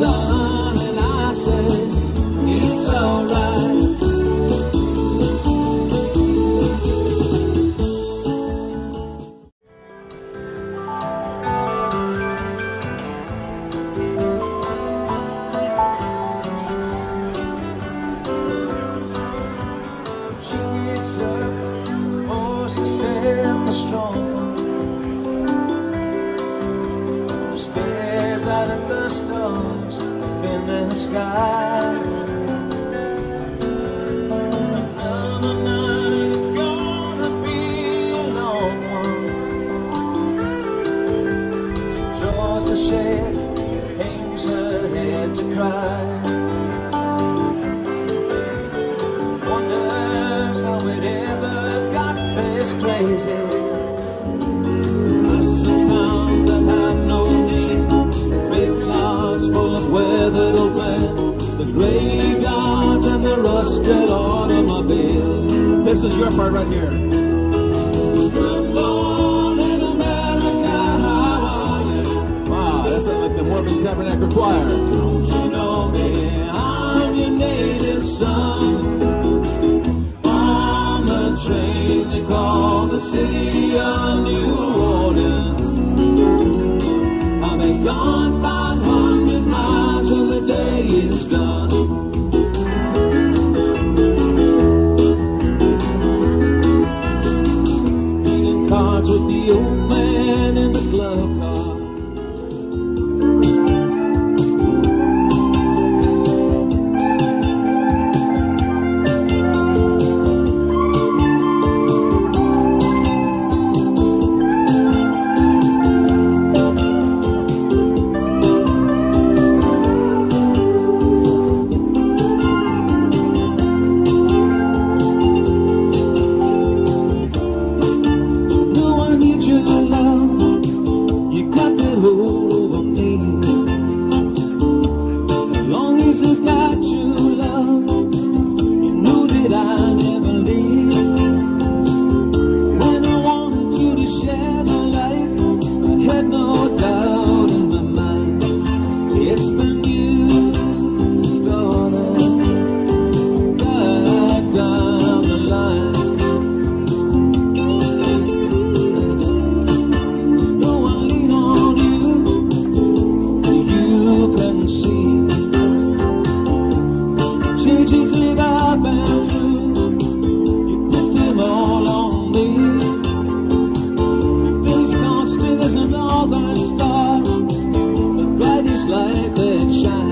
done and I said it's alright She gets up, pours herself a strong stars in the sky. Shed, hangs her head to cry. Wonders how ever got this crazy. Graveyards and the rusted automobiles. This is your part right here. Good morning, America, how are you? Wow, that's like the Mormon Tabernacle Choir. Don't you know me? I'm your native son. On the train they call the city of New Orleans. I've been gone 500 miles till the day is done. As long as that I've been through. You put them all on me. Face constant as a northern star, the brightest light that shines.